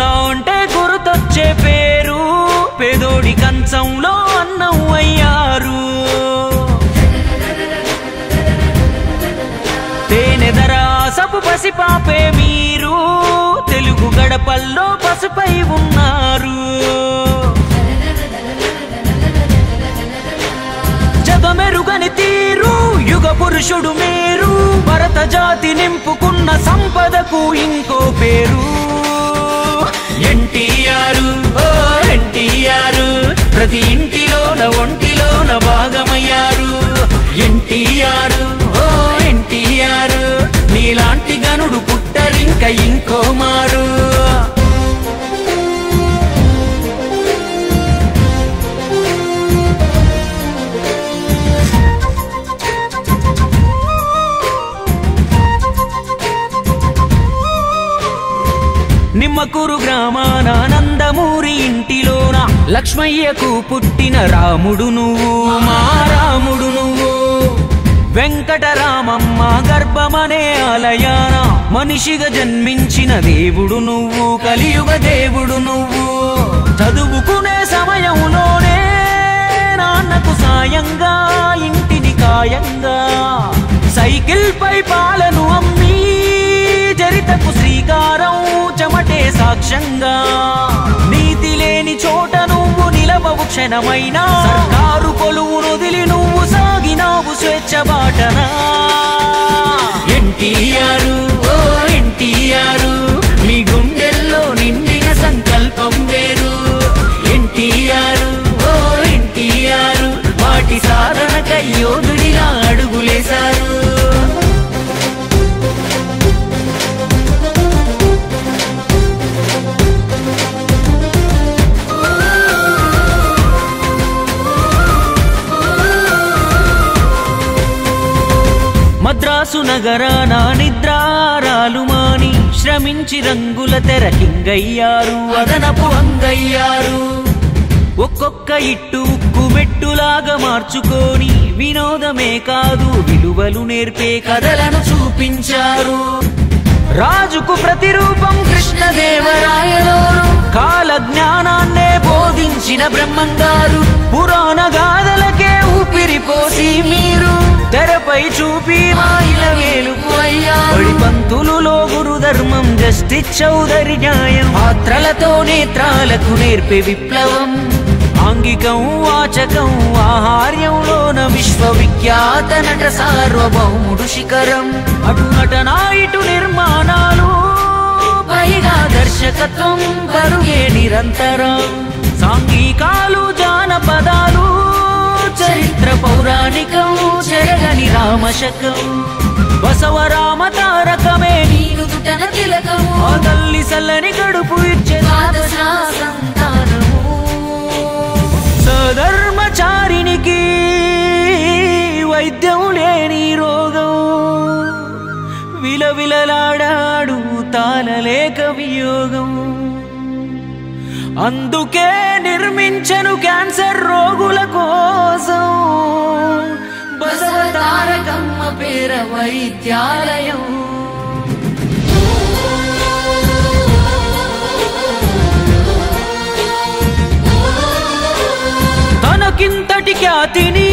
అన్నా ఉంటే గుర్తొచ్చే పేరు. పేదోడి కంచంలో అన్నం అయ్యారు తేనెదరాసపు పసిపాపే మీరు. తెలుగు గడపల్లో పసుపై ఉన్నారు. జగమెరుగని తీరు యుగ పురుషుడు మీరు. భరత జాతి నింపుకున్న సంపదకు ఇంకో పేరు. ప్రతి ఇంటిలోన ఒంటిలోన భాగమయ్యారు. ఎన్టీఆర్ ఓ ఎన్టీఆర్ నీలాంటి గనుడు పుట్టరింక ఇంకో మారు. నిమ్మకూరు గ్రామాన నందమూరి ఇంటిలోన లక్ష్మయ్యకు పుట్టిన రాముడు నువ్వు. మా రాముడు నువ్వు. వెంకటరామమ్మ గర్భమనే ఆలయాన మనిషిగా జన్మించిన దేవుడు నువ్వు కలియుగ దేవుడు నువ్వు. చదువుకునే సమయంలోనే నాన్నకు సాయంగా ఇంటిని కాయంగా సైకిల్ పై పాలను అమ్మి చరితకు శ్రీకారం సాక్ష్యంగా నీతి లేని చోట నువ్వు నిలవవు క్షణమైనా. సర్కారు కొలువు వదిలి నువ్వు సాగినావు స్వేచ్ఛ బాటనా. ఎన్టీఆర్ ఓ ఎన్టీఆర్ మీ గుండెల్లో నిండిన సంకల్పం వేరు. ఎన్టీఆర్ ఓ ఎన్టీఆర్ వాటి సాధనకై యోధుడిగా అడుగులేశారు. మద్రాసు నగరాన నిద్రారాలు మాని శ్రమించి రంగుల తెరకింగయ్యారు అదనపు అంగయ్యారు. ఒక్కొక్క ఇట్టు ఉక్కు మెట్టులాగా మార్చుకొని వినోదమే కాదు విలువలు నేర్పే కథలను చూపించారు. రాజుకు ప్రతిరూపం కృష్ణదేవరాయలోను కాల జ్ఞానాన్నే బోధించిన బ్రహ్మంగారు. పురాణ గాథలకే ఊపిరిపోసి మీరు తెరపై చూపి మాయిల వేలుకు బడి పంతులులో గురు ధర్మం జస్టిస్ చౌదరి న్యాయం. పాత్రలతో నేత్రాలకు నేర్పే విప్లవం. ఆంగికం వాచకం ఆహార్యంలోన విశ్వవిఖ్యాత నట సార్వభౌముడు శిఖరం. అటు నటనా ఇటు నిర్మాణాలు పైగా దర్శకత్వం కరుగే నిరంతరం. సాంఘికాలు జానపదాలు రామశకం బసవరామ తారకమే నీను దుటన తిలకము ఆ తల్లి సల్లని కడుపు ఇచ్చే సంతానము సధర్మచారినికి వైద్యం లేని రోగం. విలవిలలాడాడు తాళలేక వియోగం. అందుకే నిర్మించను క్యాన్సర్ రోగుల కోసం. వైద్యాలయం. తనకింతటి ఖ్యాతిని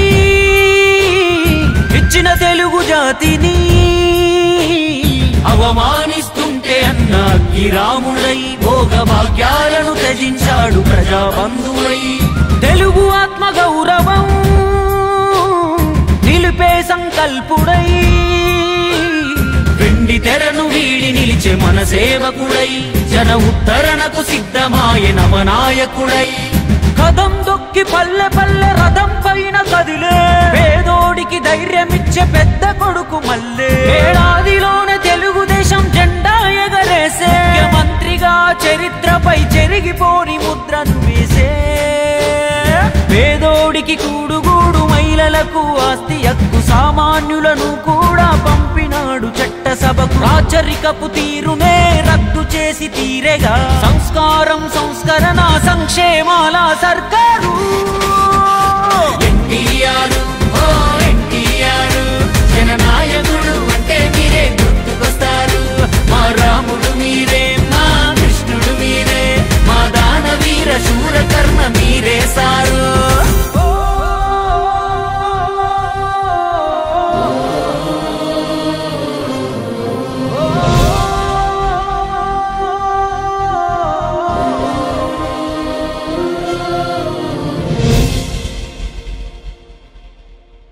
ఇచ్చిన తెలుగు జాతిని అవమానిస్తుంటే అన్నాకి రాముడై భోగ భాగ్యాలను త్యజించాడు ప్రజాబంధువై. తెలుగు ఆత్మ గౌరవం నిలిపే సంకల్పుడై నిలిచి నిలిచే మన సేవకుడై జన ఉత్తరణకు సిద్ధమాయ నవనాయకుడై. కదం దొక్కి పల్లె పల్లె రథం పైన కదిలే. పేదోడికి ధైర్యమిచ్చే పెద్ద కొడుకు మల్లే. ఏడాదిలోనే తెలుగుదేశం జెండా ఎగరేసే. మంత్రిగా చరిత్రపై చెరిగిపోని ముద్రను వేసే. పేదోడికి కూడుగూడు మహిళలకు ఆస్తి హక్కు సామాన్యులను కూడా పంపి సభకు రాచరికపు తీరునే రద్దు చేసి తీరేగా. సంస్కారం సంస్కరణ సంక్షేమాల సర్కారు. అంటే మీరే మా రాముడు మీరే కృష్ణుడు మీరే మా మీరే సారు.